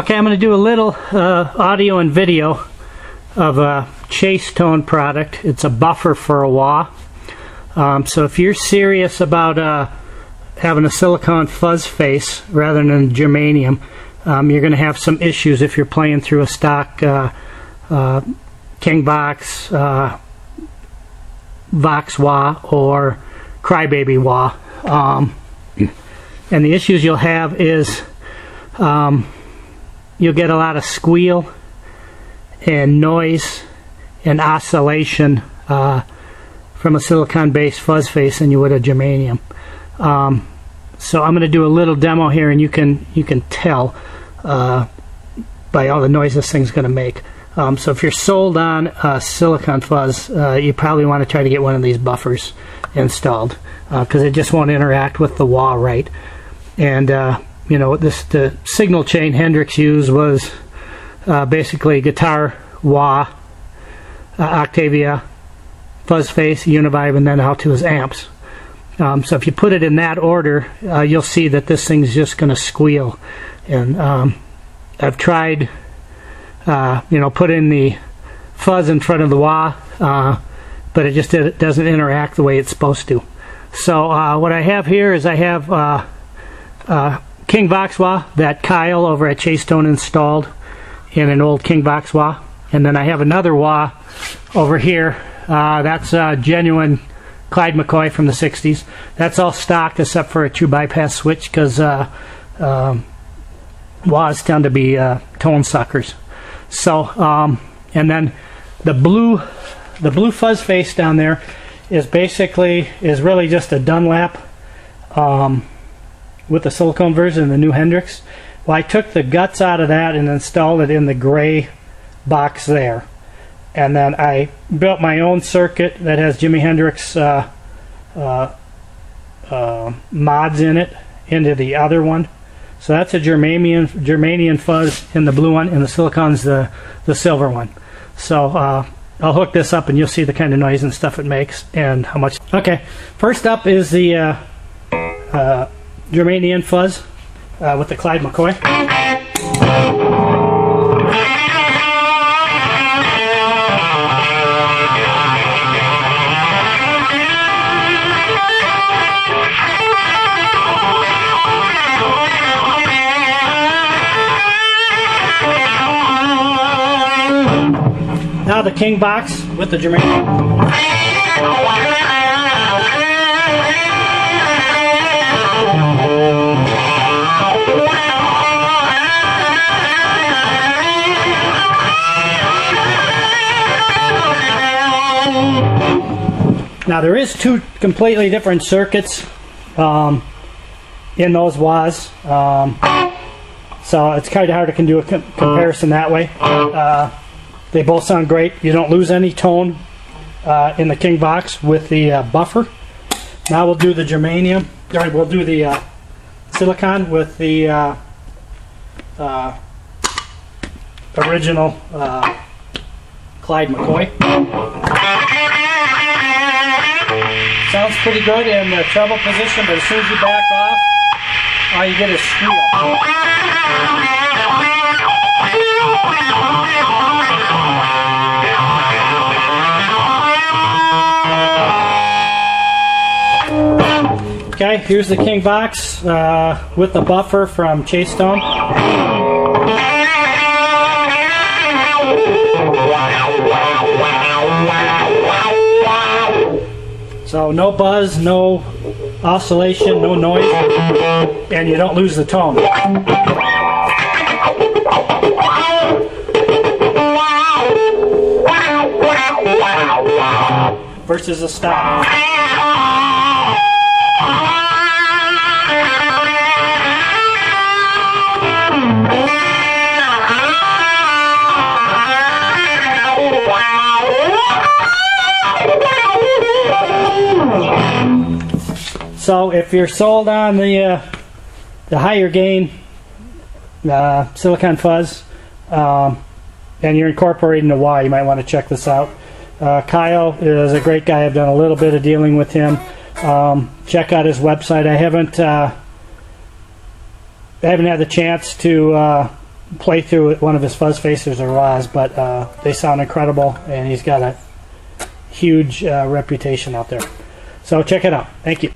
Okay, I'm going to do a little uh, audio and video of a Chase Tone product. It's a buffer for a wah. Um, so if you're serious about uh, having a silicon fuzz face rather than germanium, um, you're going to have some issues if you're playing through a stock uh, uh, King Vox, uh, Vox wah, or Crybaby wah. Um, and the issues you'll have is um, you'll get a lot of squeal and noise and oscillation uh, from a silicon based fuzz face than you would a germanium. Um, so I'm going to do a little demo here and you can you can tell uh, by all the noise this thing's going to make. Um, so if you're sold on uh, silicon fuzz, uh, you probably want to try to get one of these buffers installed because uh, it just won't interact with the wah right. And uh, you know this the signal chain Hendrix used was uh, basically guitar wah, Octavia, fuzz face, Univibe, and then out amps. Um, so if you put it in that order, you'll see that this thing's just going to squeal. And um, I've tried uh, you know, put in the fuzz in front of the wah, uh, but it just it doesn't interact the way it's supposed to. So uh, what I have here is I have uh, uh, King Vox wah that Kyle over at Chase Tone installed in an old King Vox wah, and then I have another wah over here. that's a genuine Clyde McCoy from the 60s. That's all stock except for a true bypass switch because um, wahs tend to be tone suckers. So, um, and then the blue, the blue fuzz face down there is basically is really just a Dunlop um, with the silicone version, the new Hendrix. Well, I took the guts out of that and installed it in the gray box there, and then I built my own circuit that has Jimi Hendrix uh, uh, uh, mods in it into the other one. So that's a germanium germanium fuzz in the blue one, and the silicon's the the silver one. So uh, I'll hook this up, and you'll see the kind of noise and stuff it makes, and how much. Okay, first up is the uh, fuzz uh, with the Clyde McCoy. Now the King Vox with the German. Now there is two completely different circuits um, in those wahs, um, so it's kind of hard to do a com comparison that way. Uh, they both sound great. You don't lose any tone uh, in the King Vox with the uh, buffer. Now we'll do the germanium. Or we'll do the uh, silicon with the uh, uh, original Clyde McCoy. Sounds pretty good in the treble position, but as soon as you back off, all you get is squeal. Okay, here's the King Vox uh, with the buffer from Chase Tone. So no buzz, no oscillation, no noise, and you don't lose the tone. Versus a stop. So if you're sold on the uh, the higher gain uh, silicon fuzz um, and you're incorporating the wah, you might want to check this out. Uh, Kyle is a great guy. I've done a little bit of dealing with him. Um, check out his website. I haven't uh, I haven't had the chance to uh, playthrough with one of his fuzz facers or raws, but uh, they sound incredible, and he's got a huge reputation out there. So check it out. Thank you.